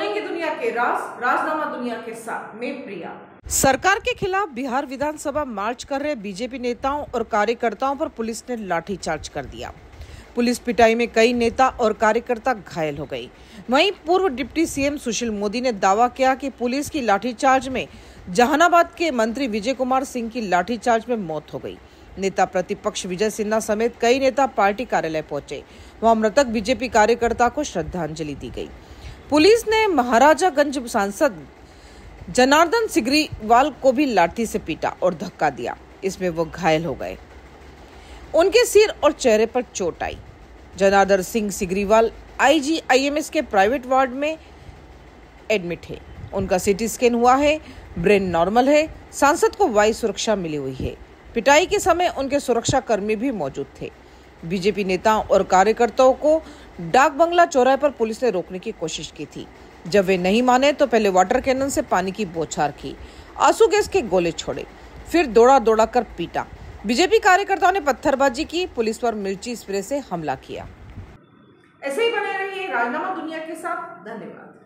राज, राजनामा दुनिया के साथ। मैं प्रिया। सरकार के खिलाफ बिहार विधानसभा मार्च कर रहे बीजेपी नेताओं और कार्यकर्ताओं पर पुलिस ने लाठीचार्ज कर दिया। पुलिस पिटाई में कई नेता और कार्यकर्ता घायल हो गई वहीं पूर्व डिप्टी सीएम सुशील मोदी ने दावा किया कि पुलिस की लाठीचार्ज में जहानाबाद के मंत्री विजय कुमार सिंह की लाठीचार्ज में मौत हो गई। नेता प्रतिपक्ष विजय सिन्हा समेत कई नेता पार्टी कार्यालय पहुँचे। वहाँ मृतक बीजेपी कार्यकर्ता को श्रद्धांजलि दी गई। पुलिस ने महाराजागंज सांसद जनार्दन सिगरीवाल को भी लाठी से पीटा और धक्का दिया। इसमें वो घायल हो गए। उनके सिर और चेहरे पर चोट आई। जनार्दन सिंह सिगरीवाल आईजीआईएमएस के प्राइवेट वार्ड में एडमिट है। उनका सीटी स्कैन हुआ है, ब्रेन नॉर्मल है, सांसद को वायु सुरक्षा मिली हुई है। पिटाई के समय उनके सुरक्षा कर्मी भी मौजूद थे। बीजेपी नेताओं और कार्यकर्ताओं को डाक बंगला चौराहे पर पुलिस ने रोकने की कोशिश की थी। जब वे नहीं माने तो पहले वाटर कैनन से पानी की बौछार की। आँसू गैस के गोले छोड़े, फिर दौड़ा दौड़ा कर पीटा। बीजेपी कार्यकर्ताओं ने पत्थरबाजी की, पुलिस पर मिर्ची स्प्रे से हमला किया। ऐसे ही बने रहिए राजनामा दुनिया के साथ। धन्यवाद।